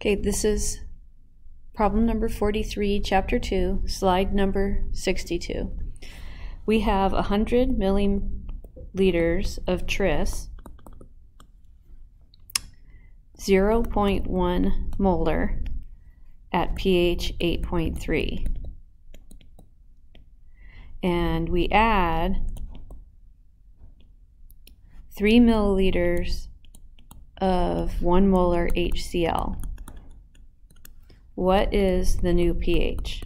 Okay, this is problem number 43, chapter 2, slide number 62. We have 100 milliliters of tris, 0.1 molar at pH 8.3. And we add 3 milliliters of 1 molar HCl. What is the new pH?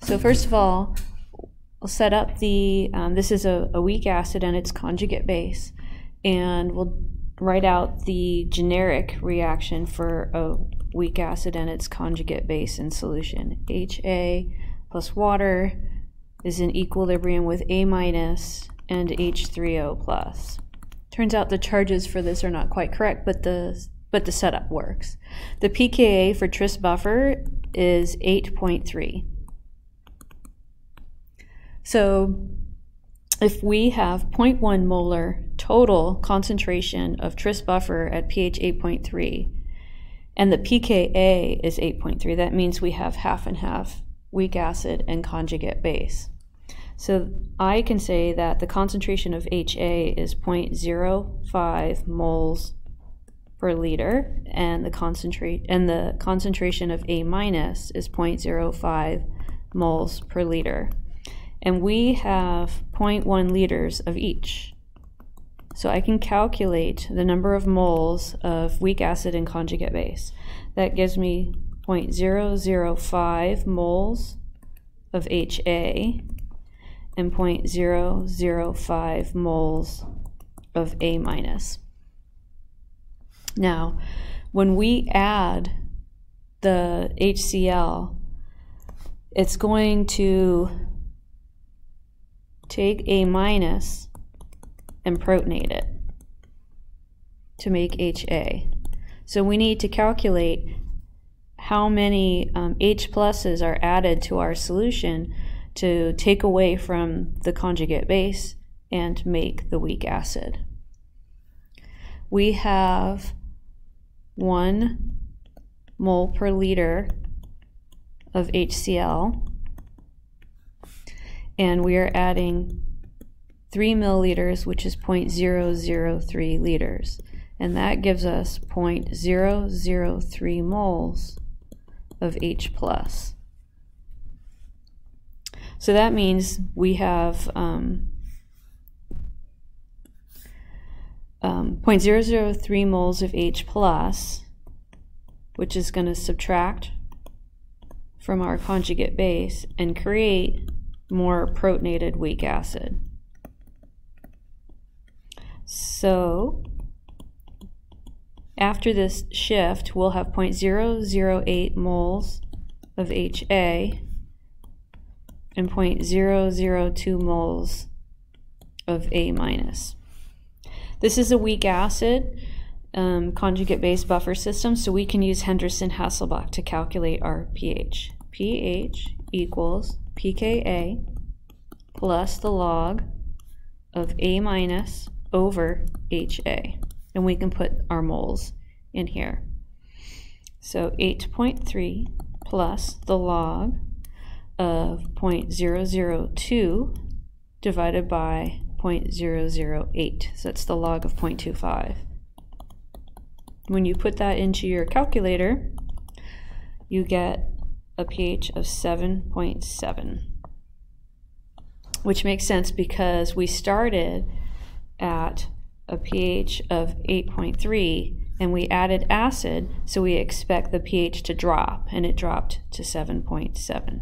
So first of all, we'll set up the, um, this is a, a weak acid and its conjugate base, and we'll write out the generic reaction for a weak acid and its conjugate base in solution. HA plus water is in equilibrium with A minus and H3O plus. Turns out the charges for this are not quite correct, but the but the setup works. The pKa for tris buffer is 8.3. So if we have 0.1 molar total concentration of tris buffer at pH 8.3 and the pKa is 8.3, that means we have half and half weak acid and conjugate base. So I can say that the concentration of HA is 0.05 moles per liter, and the concentrate and the concentration of A minus is 0.05 moles per liter. And we have 0.1 liters of each. So I can calculate the number of moles of weak acid and conjugate base. That gives me 0.005 moles of HA and 0.005 moles of A minus. Now, when we add the HCl, it's going to take A minus and protonate it to make HA. So we need to calculate how many um, H pluses are added to our solution to take away from the conjugate base and make the weak acid. We have one mole per liter of HCl and we are adding 3 milliliters, which is 0.003 liters. And that gives us 0.003 moles of H+. plus. So that means we have um, um, 0.003 moles of H plus, which is going to subtract from our conjugate base and create more protonated weak acid. So after this shift, we'll have 0.008 moles of HA and 0.002 moles of A minus. This is a weak acid um, conjugate base buffer system, so we can use Henderson-Hasselbalch to calculate our pH. pH equals pKa plus the log of A minus over HA. And we can put our moles in here. So 8.3 plus the log of 0.002 divided by 0.008. So that's the log of 0.25. When you put that into your calculator, you get a pH of 7.7, which makes sense because we started at a pH of 8.3 and we added acid, so we expect the pH to drop, and it dropped to 7.7.